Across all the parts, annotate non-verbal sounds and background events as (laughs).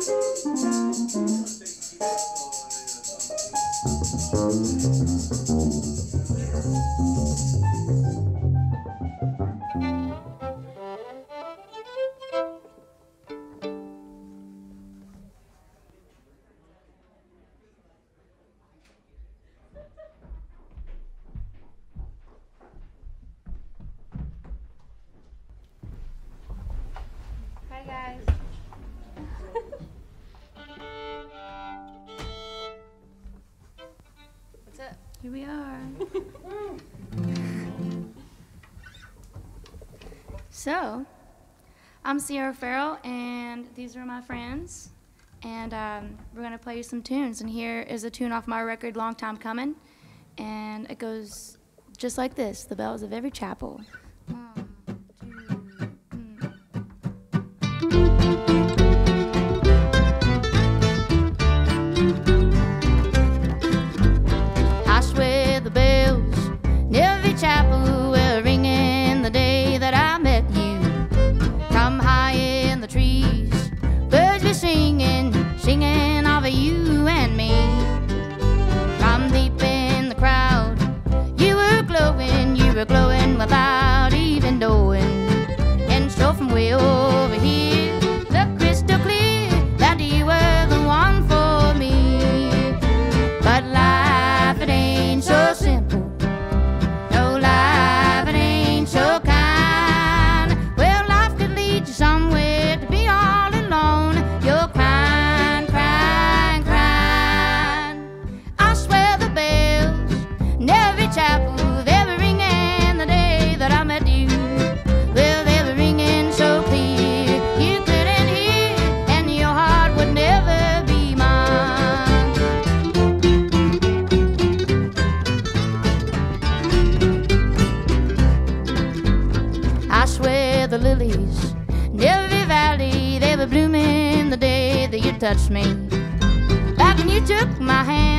Hi guys. Here we are. so, I'm Sierra Ferrell, and these are my friends. And um, we're going to play you some tunes. And here is a tune off my record, Long Time Coming. And it goes just like this The Bells of Every Chapel. took my hand.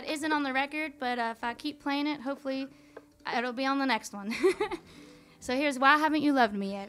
that isn't on the record, but uh, if I keep playing it, hopefully it'll be on the next one. (laughs) so here's Why Haven't You Loved Me Yet?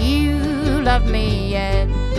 you love me yet.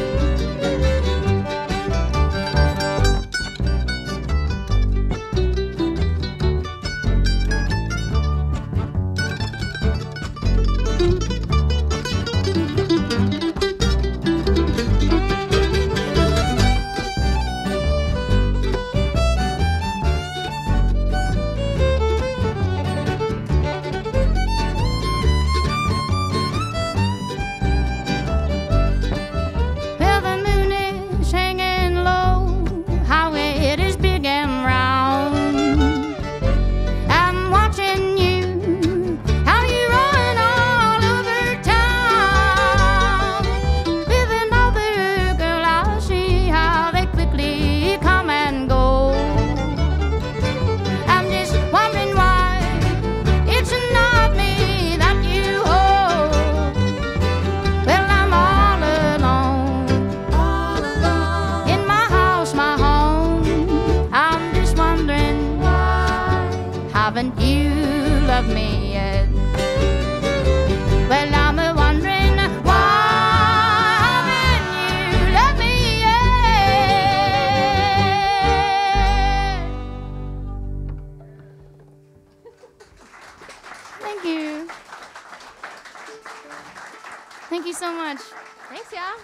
So much. Thanks, y'all.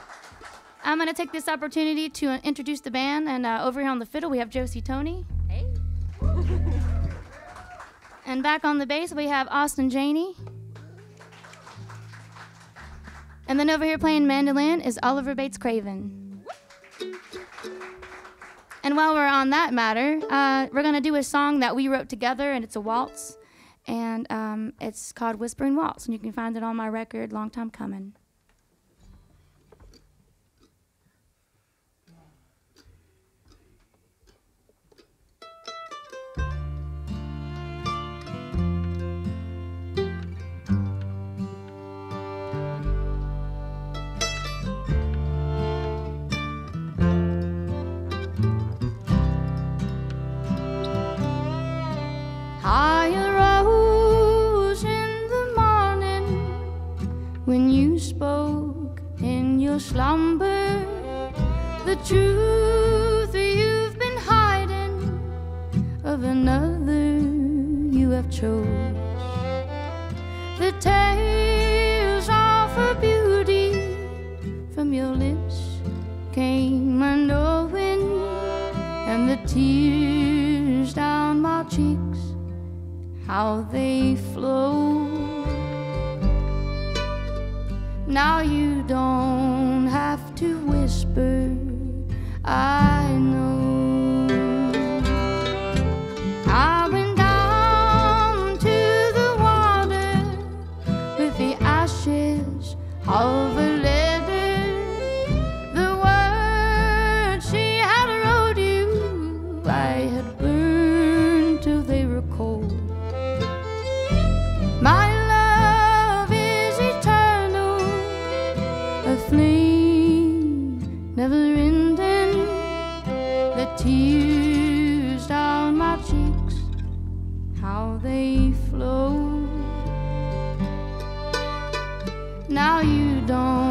I'm going to take this opportunity to uh, introduce the band. And uh, over here on the fiddle, we have Josie Toney. Hey. (laughs) And back on the bass, we have Austin Janey. And then over here playing mandolin is Oliver Bates Craven. And while we're on that matter, uh, we're going to do a song that we wrote together, and it's a waltz. And um, it's called Whispering Waltz, and you can find it on my record, Long Time Coming. Tears down my cheeks how they flow. Now you don't they flow. Now you don't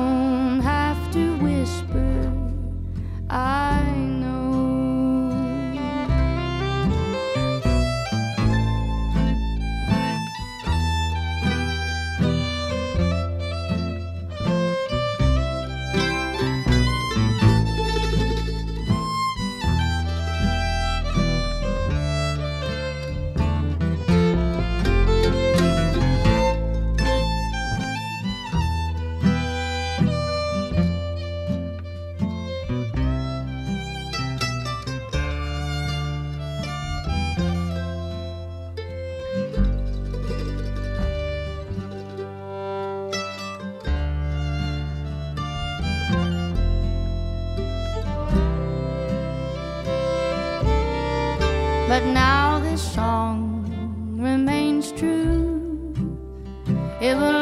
But now this song remains true. It will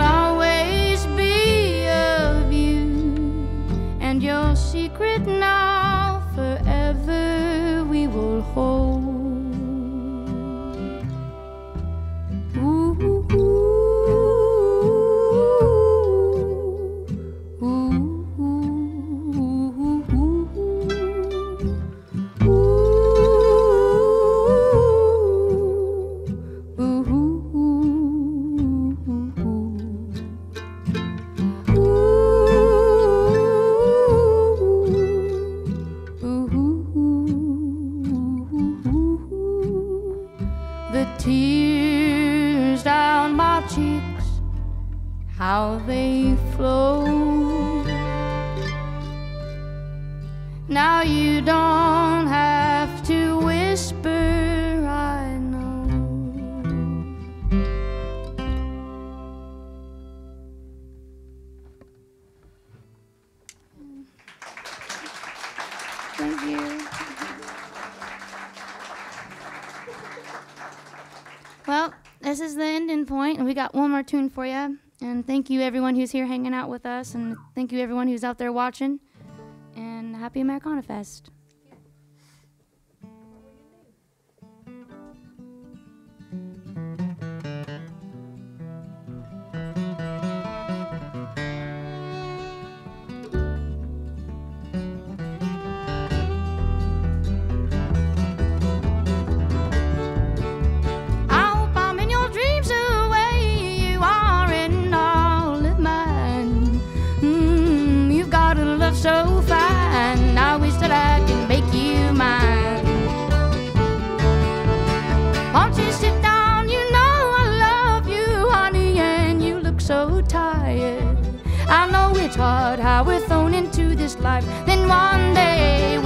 Now you don't have to whisper, I know. Thank you. Well, this is the ending point, and we got one more tune for you. And thank you, everyone who's here hanging out with us, and thank you, everyone who's out there watching. Happy Americana Fest. we're thrown into this life, then one day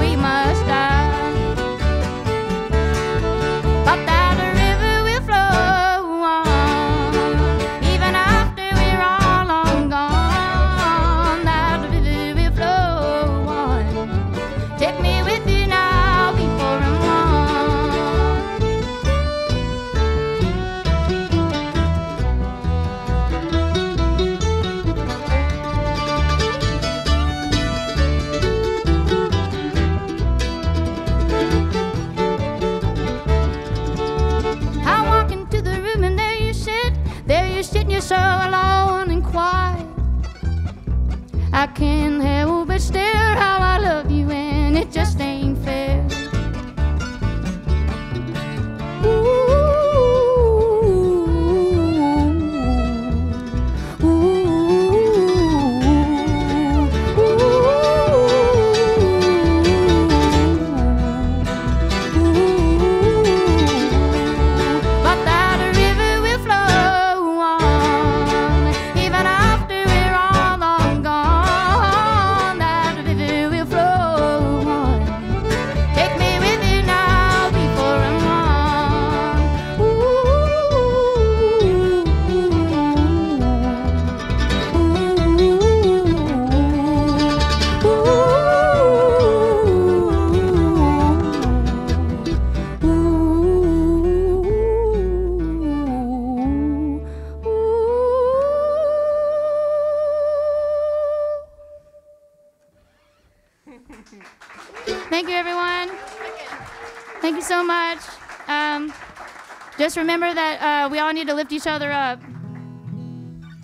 Just remember that uh, we all need to lift each other up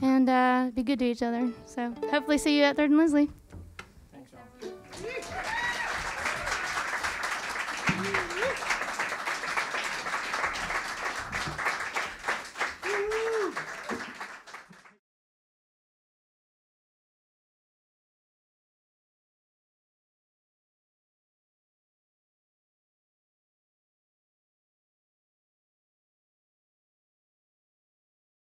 and uh, be good to each other. So hopefully see you at Third and Lindsley. Thanks,